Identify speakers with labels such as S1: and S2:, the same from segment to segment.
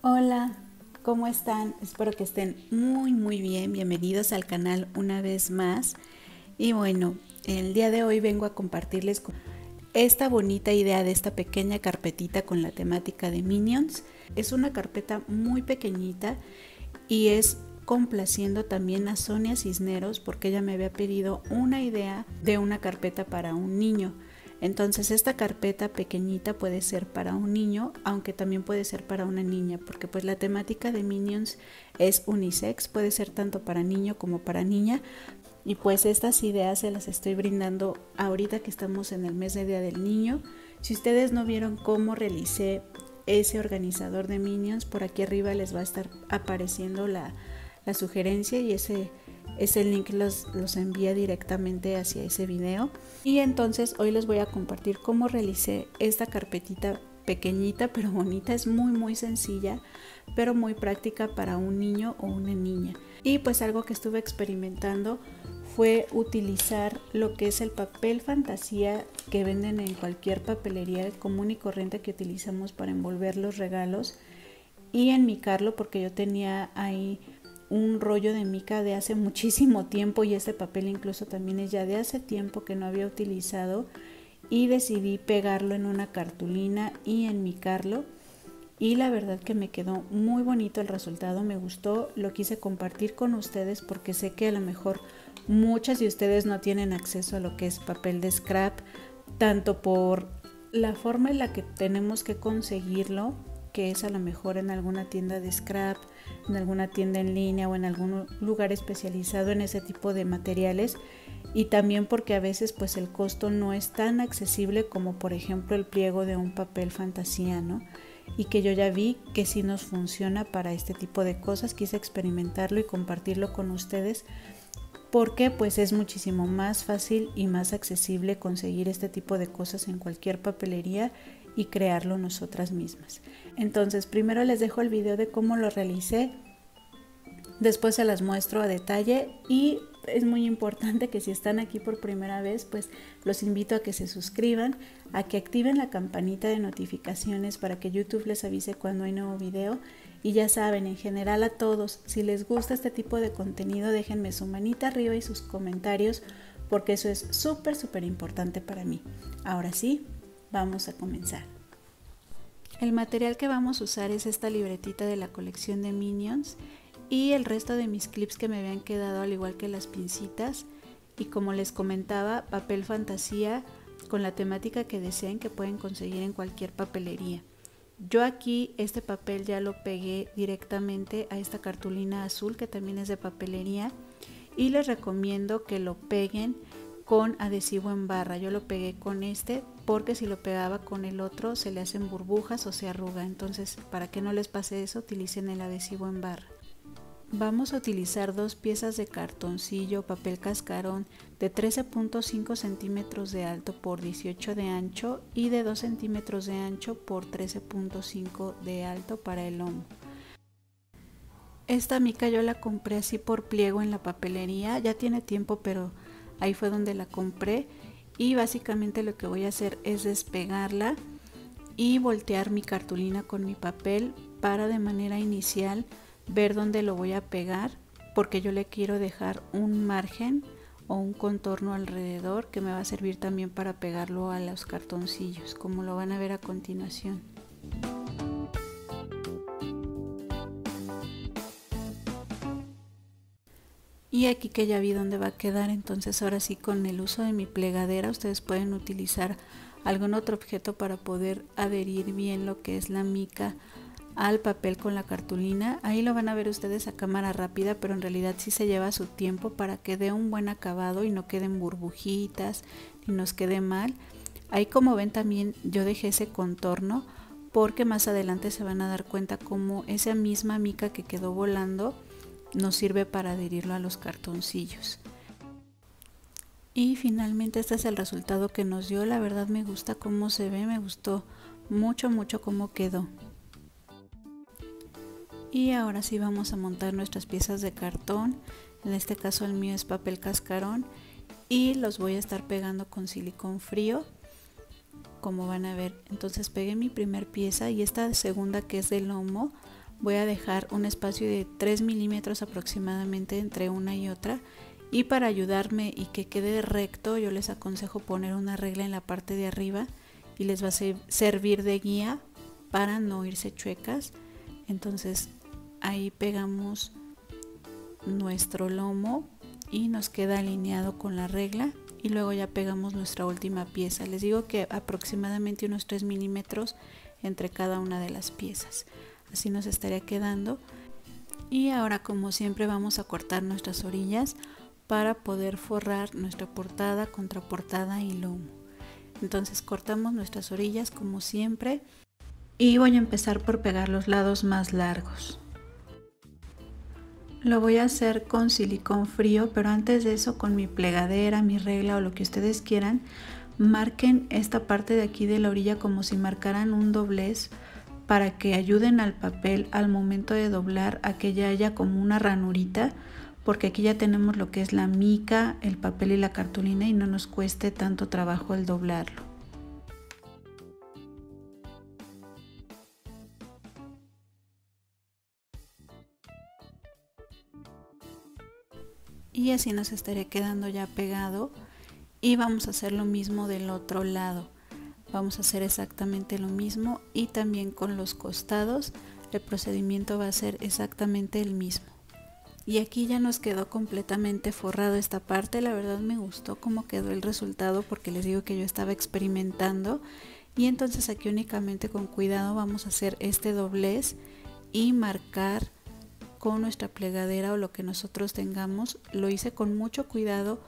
S1: Hola, ¿cómo están? Espero que estén muy muy bien. Bienvenidos al canal una vez más. Y bueno, el día de hoy vengo a compartirles esta bonita idea de esta pequeña carpetita con la temática de Minions. Es una carpeta muy pequeñita y es complaciendo también a Sonia Cisneros porque ella me había pedido una idea de una carpeta para un niño. Entonces esta carpeta pequeñita puede ser para un niño, aunque también puede ser para una niña, porque pues la temática de Minions es unisex, puede ser tanto para niño como para niña. Y pues estas ideas se las estoy brindando ahorita que estamos en el mes de Día del Niño. Si ustedes no vieron cómo realicé ese organizador de Minions, por aquí arriba les va a estar apareciendo la, la sugerencia y ese ese link los, los envía directamente hacia ese video. Y entonces hoy les voy a compartir cómo realicé esta carpetita pequeñita pero bonita. Es muy muy sencilla pero muy práctica para un niño o una niña. Y pues algo que estuve experimentando fue utilizar lo que es el papel fantasía que venden en cualquier papelería común y corriente que utilizamos para envolver los regalos y enmicarlo porque yo tenía ahí un rollo de mica de hace muchísimo tiempo y este papel incluso también es ya de hace tiempo que no había utilizado y decidí pegarlo en una cartulina y enmicarlo. Y la verdad que me quedó muy bonito el resultado, me gustó, lo quise compartir con ustedes porque sé que a lo mejor muchas de ustedes no tienen acceso a lo que es papel de scrap, tanto por la forma en la que tenemos que conseguirlo, que es a lo mejor en alguna tienda de scrap, en alguna tienda en línea o en algún lugar especializado en ese tipo de materiales y también porque a veces pues el costo no es tan accesible como por ejemplo el pliego de un papel fantasía, ¿no? Y que yo ya vi que sí nos funciona para este tipo de cosas, quise experimentarlo y compartirlo con ustedes porque pues es muchísimo más fácil y más accesible conseguir este tipo de cosas en cualquier papelería y crearlo nosotras mismas. Entonces, primero les dejo el video de cómo lo realicé, después se las muestro a detalle y es muy importante que si están aquí por primera vez, pues los invito a que se suscriban, a que activen la campanita de notificaciones para que YouTube les avise cuando hay nuevo video. Y ya saben, en general a todos, si les gusta este tipo de contenido, déjenme su manita arriba y sus comentarios, porque eso es súper, súper importante para mí. Ahora sí, vamos a comenzar. El material que vamos a usar es esta libretita de la colección de Minions y el resto de mis clips que me habían quedado al igual que las pincitas y como les comentaba papel fantasía con la temática que deseen que pueden conseguir en cualquier papelería. Yo aquí este papel ya lo pegué directamente a esta cartulina azul que también es de papelería y les recomiendo que lo peguen con adhesivo en barra. Yo lo pegué con este porque si lo pegaba con el otro se le hacen burbujas o se arruga. Entonces, para que no les pase eso, utilicen el adhesivo en barra. Vamos a utilizar dos piezas de cartoncillo papel cascarón de 13.5 centímetros de alto por 18 de ancho y de 2 centímetros de ancho por 13.5 de alto para el lomo. Esta mica yo la compré así por pliego en la papelería, ya tiene tiempo pero ahí fue donde la compré y básicamente lo que voy a hacer es despegarla y voltear mi cartulina con mi papel para de manera inicial ver dónde lo voy a pegar porque yo le quiero dejar un margen o un contorno alrededor que me va a servir también para pegarlo a los cartoncillos como lo van a ver a continuación. Y aquí que ya vi dónde va a quedar, entonces ahora sí con el uso de mi plegadera ustedes pueden utilizar algún otro objeto para poder adherir bien lo que es la mica al papel con la cartulina. Ahí lo van a ver ustedes a cámara rápida, pero en realidad sí se lleva su tiempo para que dé un buen acabado y no queden burbujitas ni nos quede mal. Ahí como ven también yo dejé ese contorno porque más adelante se van a dar cuenta como esa misma mica que quedó volando nos sirve para adherirlo a los cartoncillos. Y finalmente este es el resultado que nos dio. La verdad me gusta cómo se ve, me gustó mucho, mucho cómo quedó. Y ahora sí vamos a montar nuestras piezas de cartón. En este caso el mío es papel cascarón. Y los voy a estar pegando con silicón frío. Como van a ver, entonces pegué mi primer pieza y esta segunda que es de lomo voy a dejar un espacio de 3 milímetros aproximadamente entre una y otra y para ayudarme y que quede recto yo les aconsejo poner una regla en la parte de arriba y les va a servir de guía para no irse chuecas. Entonces ahí pegamos nuestro lomo y nos queda alineado con la regla y luego ya pegamos nuestra última pieza. Les digo que aproximadamente unos 3 milímetros entre cada una de las piezas así nos estaría quedando. Y ahora como siempre vamos a cortar nuestras orillas para poder forrar nuestra portada, contraportada y lomo. Entonces cortamos nuestras orillas como siempre. Y voy a empezar por pegar los lados más largos. Lo voy a hacer con silicón frío, pero antes de eso con mi plegadera, mi regla o lo que ustedes quieran, marquen esta parte de aquí de la orilla como si marcaran un doblez para que ayuden al papel al momento de doblar a que ya haya como una ranurita porque aquí ya tenemos lo que es la mica, el papel y la cartulina y no nos cueste tanto trabajo el doblarlo. y así nos estaría quedando ya pegado y vamos a hacer lo mismo del otro lado vamos a hacer exactamente lo mismo y también con los costados el procedimiento va a ser exactamente el mismo y aquí ya nos quedó completamente forrado esta parte la verdad me gustó cómo quedó el resultado porque les digo que yo estaba experimentando y entonces aquí únicamente con cuidado vamos a hacer este doblez y marcar con nuestra plegadera o lo que nosotros tengamos. Lo hice con mucho cuidado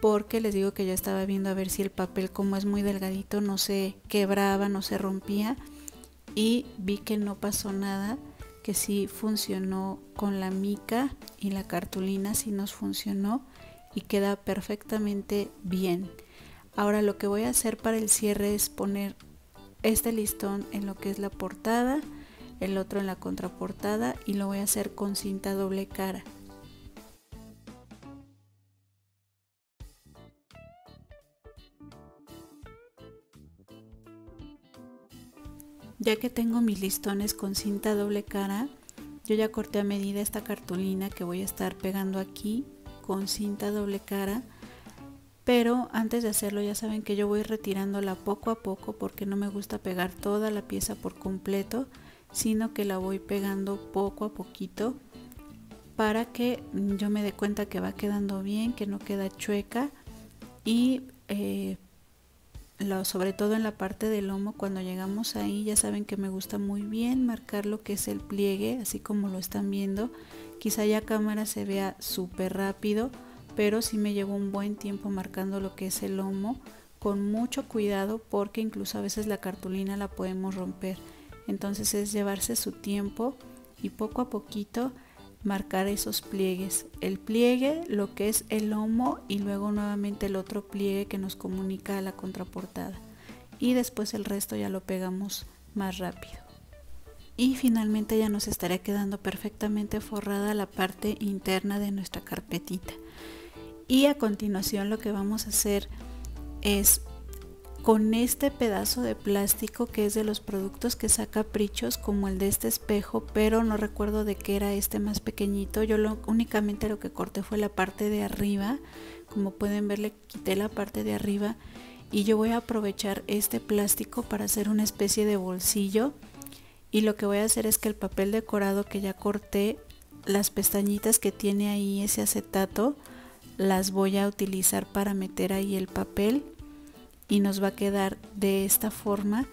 S1: porque les digo que ya estaba viendo a ver si el papel como es muy delgadito no se quebraba, no se rompía y vi que no pasó nada, que sí funcionó con la mica y la cartulina, sí nos funcionó y queda perfectamente bien. Ahora lo que voy a hacer para el cierre es poner este listón en lo que es la portada el otro en la contraportada y lo voy a hacer con cinta doble cara. Ya que tengo mis listones con cinta doble cara, yo ya corté a medida esta cartulina que voy a estar pegando aquí con cinta doble cara. Pero antes de hacerlo ya saben que yo voy retirándola poco a poco porque no me gusta pegar toda la pieza por completo sino que la voy pegando poco a poquito para que yo me dé cuenta que va quedando bien, que no queda chueca y eh, sobre todo en la parte del lomo cuando llegamos ahí ya saben que me gusta muy bien marcar lo que es el pliegue así como lo están viendo. Quizá ya cámara se vea súper rápido pero sí me llevo un buen tiempo marcando lo que es el lomo con mucho cuidado porque incluso a veces la cartulina la podemos romper. Entonces es llevarse su tiempo y poco a poquito marcar esos pliegues. El pliegue, lo que es el lomo y luego nuevamente el otro pliegue que nos comunica a la contraportada. Y después el resto ya lo pegamos más rápido. Y finalmente ya nos estaría quedando perfectamente forrada la parte interna de nuestra carpetita. Y a continuación lo que vamos a hacer es con este pedazo de plástico que es de los productos que saca Caprichos como el de este espejo pero no recuerdo de qué era este más pequeñito. Yo únicamente lo que corté fue la parte de arriba. Como pueden ver le quité la parte de arriba. Y yo voy a aprovechar este plástico para hacer una especie de bolsillo. Y lo que voy a hacer es que el papel decorado que ya corté las pestañitas que tiene ahí ese acetato las voy a utilizar para meter ahí el papel y nos va a quedar de esta forma.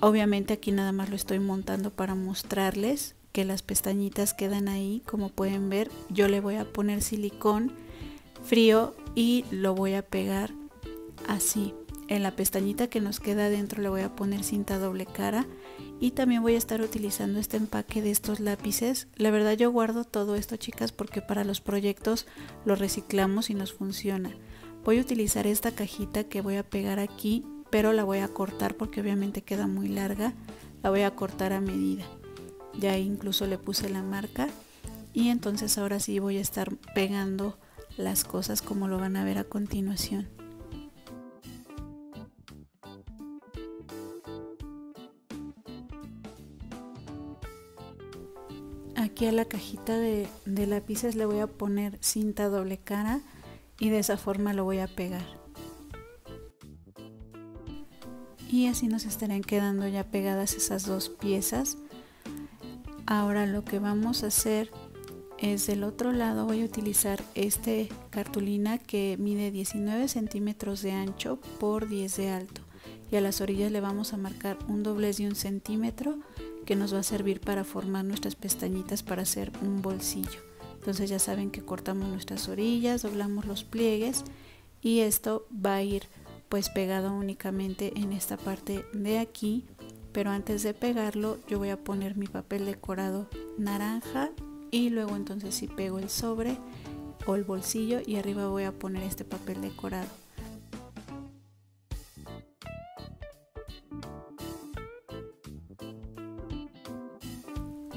S1: Obviamente aquí nada más lo estoy montando para mostrarles que las pestañitas quedan ahí, como pueden ver. Yo le voy a poner silicón frío y lo voy a pegar así. En la pestañita que nos queda adentro le voy a poner cinta doble cara y también voy a estar utilizando este empaque de estos lápices. La verdad yo guardo todo esto chicas porque para los proyectos lo reciclamos y nos funciona. Voy a utilizar esta cajita que voy a pegar aquí, pero la voy a cortar porque obviamente queda muy larga. La voy a cortar a medida. Ya incluso le puse la marca y entonces ahora sí voy a estar pegando las cosas como lo van a ver a continuación. aquí a la cajita de, de lápices le voy a poner cinta doble cara y de esa forma lo voy a pegar. Y así nos estarán quedando ya pegadas esas dos piezas. Ahora lo que vamos a hacer es del otro lado voy a utilizar este cartulina que mide 19 centímetros de ancho por 10 de alto. Y a las orillas le vamos a marcar un doblez de un centímetro que nos va a servir para formar nuestras pestañitas para hacer un bolsillo entonces ya saben que cortamos nuestras orillas doblamos los pliegues y esto va a ir pues pegado únicamente en esta parte de aquí. Pero antes de pegarlo yo voy a poner mi papel decorado naranja y luego entonces si pego el sobre o el bolsillo y arriba voy a poner este papel decorado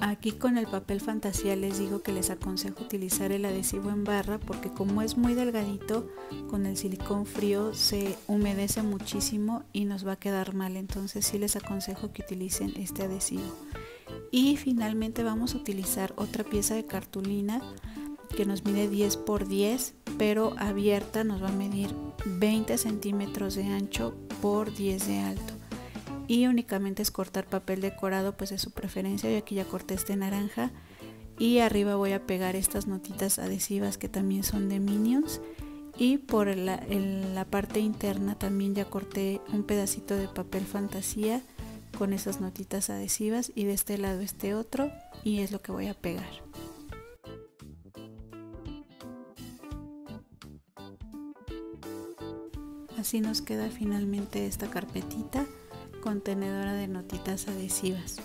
S1: Aquí con el papel fantasía les digo que les aconsejo utilizar el adhesivo en barra porque como es muy delgadito con el silicón frío se humedece muchísimo y nos va a quedar mal. Entonces sí les aconsejo que utilicen este adhesivo. Y finalmente vamos a utilizar otra pieza de cartulina que nos mide 10 por 10 pero abierta nos va a medir 20 centímetros de ancho por 10 de alto y únicamente es cortar papel decorado pues de su preferencia. Yo aquí ya corté este naranja y arriba voy a pegar estas notitas adhesivas que también son de Minions. Y por la, la parte interna también ya corté un pedacito de papel fantasía con esas notitas adhesivas y de este lado este otro y es lo que voy a pegar. Así nos queda finalmente esta carpetita contenedora de notitas adhesivas.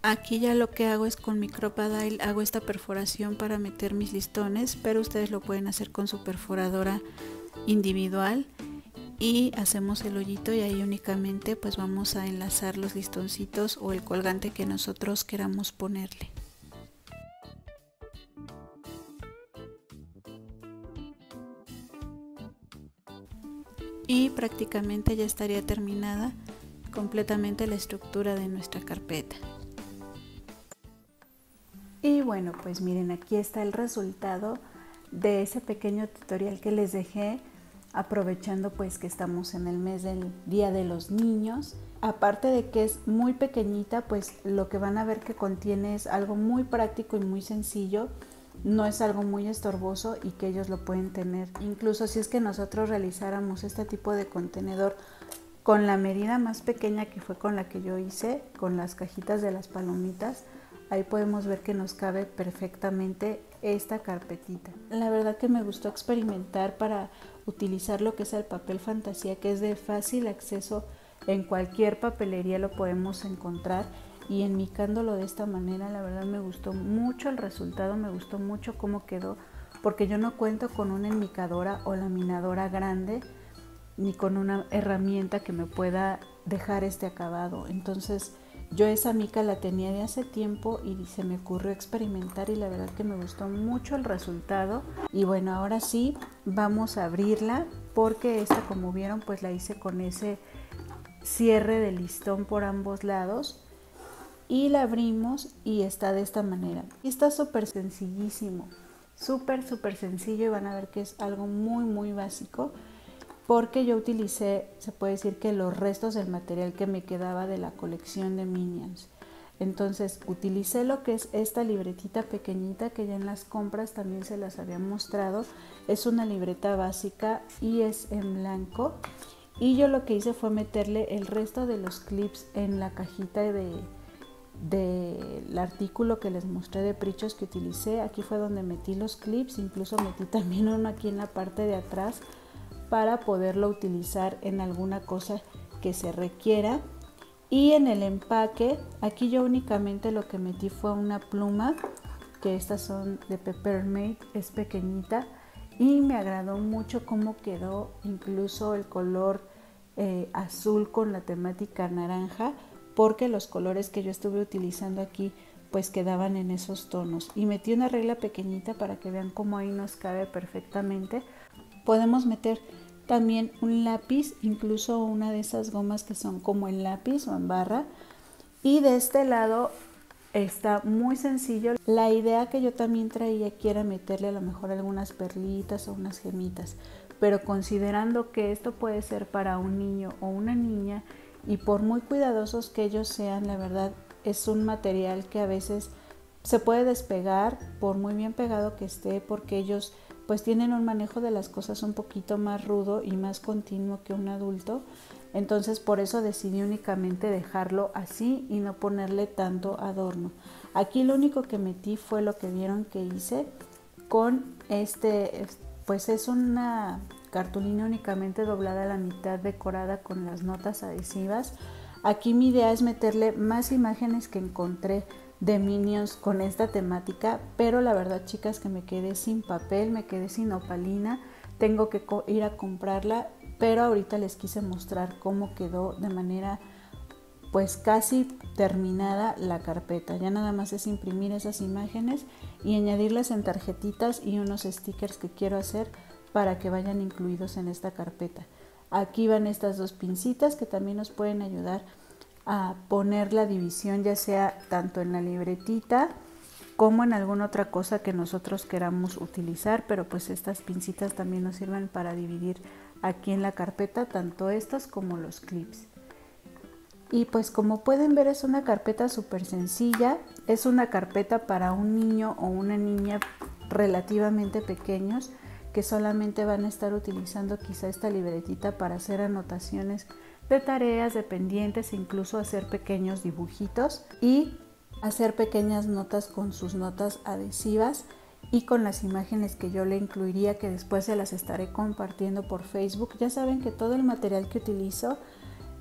S1: Aquí ya lo que hago es con mi Crocodile hago esta perforación para meter mis listones, pero ustedes lo pueden hacer con su perforadora individual y hacemos el hoyito y ahí únicamente pues vamos a enlazar los listoncitos o el colgante que nosotros queramos ponerle. Prácticamente ya estaría terminada completamente la estructura de nuestra carpeta. Y bueno, pues miren, aquí está el resultado de ese pequeño tutorial que les dejé aprovechando pues que estamos en el mes del Día de los Niños. Aparte de que es muy pequeñita, pues lo que van a ver que contiene es algo muy práctico y muy sencillo no es algo muy estorboso y que ellos lo pueden tener. Incluso si es que nosotros realizáramos este tipo de contenedor con la medida más pequeña que fue con la que yo hice, con las cajitas de las palomitas, ahí podemos ver que nos cabe perfectamente esta carpetita. La verdad que me gustó experimentar para utilizar lo que es el papel fantasía, que es de fácil acceso en cualquier papelería lo podemos encontrar y enmicándolo de esta manera la verdad me gustó mucho el resultado, me gustó mucho cómo quedó porque yo no cuento con una enmicadora o laminadora grande ni con una herramienta que me pueda dejar este acabado. Entonces yo esa mica la tenía de hace tiempo y se me ocurrió experimentar y la verdad que me gustó mucho el resultado. Y bueno, ahora sí vamos a abrirla porque esta como vieron pues la hice con ese cierre de listón por ambos lados y la abrimos y está de esta manera. Y está súper sencillísimo, súper, súper sencillo y van a ver que es algo muy, muy básico porque yo utilicé, se puede decir que los restos del material que me quedaba de la colección de Minions. Entonces utilicé lo que es esta libretita pequeñita que ya en las compras también se las había mostrado. Es una libreta básica y es en blanco. Y yo lo que hice fue meterle el resto de los clips en la cajita de, del artículo que les mostré de prichos que utilicé. Aquí fue donde metí los clips, incluso metí también uno aquí en la parte de atrás para poderlo utilizar en alguna cosa que se requiera. Y en el empaque, aquí yo únicamente lo que metí fue una pluma, que estas son de Peppermint, es pequeñita y me agradó mucho cómo quedó incluso el color eh, azul con la temática naranja porque los colores que yo estuve utilizando aquí pues quedaban en esos tonos. Y metí una regla pequeñita para que vean cómo ahí nos cabe perfectamente. Podemos meter también un lápiz incluso una de esas gomas que son como en lápiz o en barra. Y de este lado Está muy sencillo. La idea que yo también traía aquí era meterle a lo mejor algunas perlitas o unas gemitas, pero considerando que esto puede ser para un niño o una niña y por muy cuidadosos que ellos sean, la verdad es un material que a veces se puede despegar por muy bien pegado que esté porque ellos pues tienen un manejo de las cosas un poquito más rudo y más continuo que un adulto. Entonces por eso decidí únicamente dejarlo así y no ponerle tanto adorno. Aquí lo único que metí fue lo que vieron que hice con este, pues es una cartulina únicamente doblada a la mitad decorada con las notas adhesivas. Aquí mi idea es meterle más imágenes que encontré de Minions con esta temática, pero la verdad chicas que me quedé sin papel, me quedé sin opalina, tengo que ir a comprarla, pero ahorita les quise mostrar cómo quedó de manera pues casi terminada la carpeta. Ya nada más es imprimir esas imágenes y añadirlas en tarjetitas y unos stickers que quiero hacer para que vayan incluidos en esta carpeta. Aquí van estas dos pincitas que también nos pueden ayudar a poner la división ya sea tanto en la libretita como en alguna otra cosa que nosotros queramos utilizar, pero pues estas pincitas también nos sirven para dividir aquí en la carpeta tanto estas como los clips. Y pues como pueden ver es una carpeta súper sencilla, es una carpeta para un niño o una niña relativamente pequeños que solamente van a estar utilizando quizá esta libretita para hacer anotaciones de tareas, de pendientes, incluso hacer pequeños dibujitos y hacer pequeñas notas con sus notas adhesivas y con las imágenes que yo le incluiría que después se las estaré compartiendo por Facebook. Ya saben que todo el material que utilizo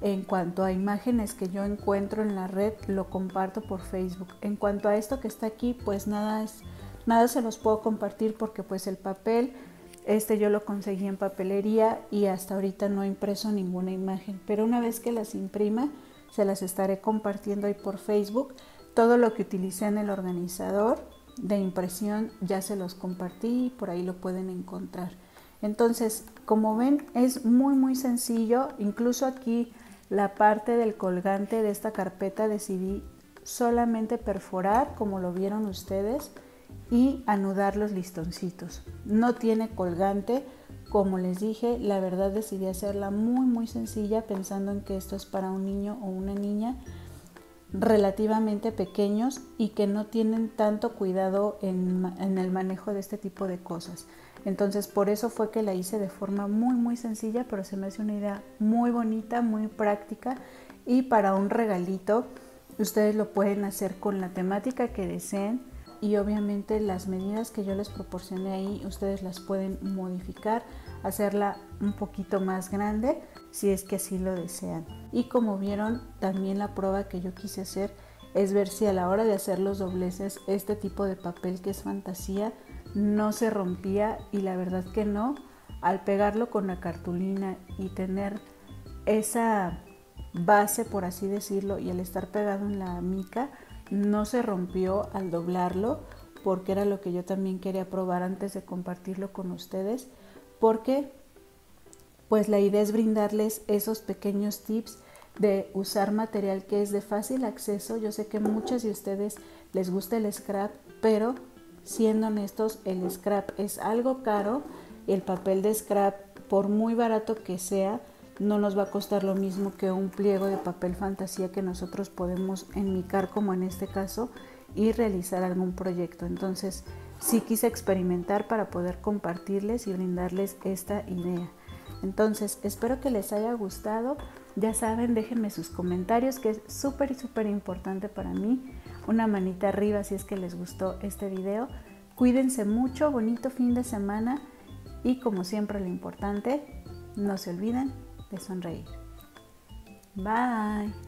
S1: en cuanto a imágenes que yo encuentro en la red lo comparto por Facebook. En cuanto a esto que está aquí, pues nada es nada se los puedo compartir porque pues el papel este yo lo conseguí en papelería y hasta ahorita no he impreso ninguna imagen, pero una vez que las imprima se las estaré compartiendo ahí por Facebook. Todo lo que utilicé en el organizador de impresión ya se los compartí y por ahí lo pueden encontrar. Entonces, como ven, es muy muy sencillo. Incluso aquí la parte del colgante de esta carpeta decidí solamente perforar, como lo vieron ustedes, y anudar los listoncitos. No tiene colgante, como les dije, la verdad decidí hacerla muy muy sencilla pensando en que esto es para un niño o una niña relativamente pequeños y que no tienen tanto cuidado en, en, el manejo de este tipo de cosas. Entonces por eso fue que la hice de forma muy muy sencilla, pero se me hace una idea muy bonita, muy práctica y para un regalito ustedes lo pueden hacer con la temática que deseen y obviamente las medidas que yo les proporcioné ahí ustedes las pueden modificar, hacerla un poquito más grande si es que así lo desean. Y como vieron, también la prueba que yo quise hacer es ver si a la hora de hacer los dobleces este tipo de papel que es fantasía no se rompía y la verdad que no. Al pegarlo con la cartulina y tener esa base, por así decirlo, y al estar pegado en la mica, no se rompió al doblarlo porque era lo que yo también quería probar antes de compartirlo con ustedes porque pues la idea es brindarles esos pequeños tips de usar material que es de fácil acceso. Yo sé que muchas de ustedes les gusta el scrap, pero siendo honestos, el scrap es algo caro. El papel de scrap, por muy barato que sea, no nos va a costar lo mismo que un pliego de papel fantasía que nosotros podemos enmicar como en este caso y realizar algún proyecto. Entonces, sí quise experimentar para poder compartirles y brindarles esta idea. Entonces, espero que les haya gustado. Ya saben, déjenme sus comentarios, que es súper, súper importante para mí. Una manita arriba si es que les gustó este video. Cuídense mucho, bonito fin de semana y como siempre lo importante, no se olviden de sonreír. Bye.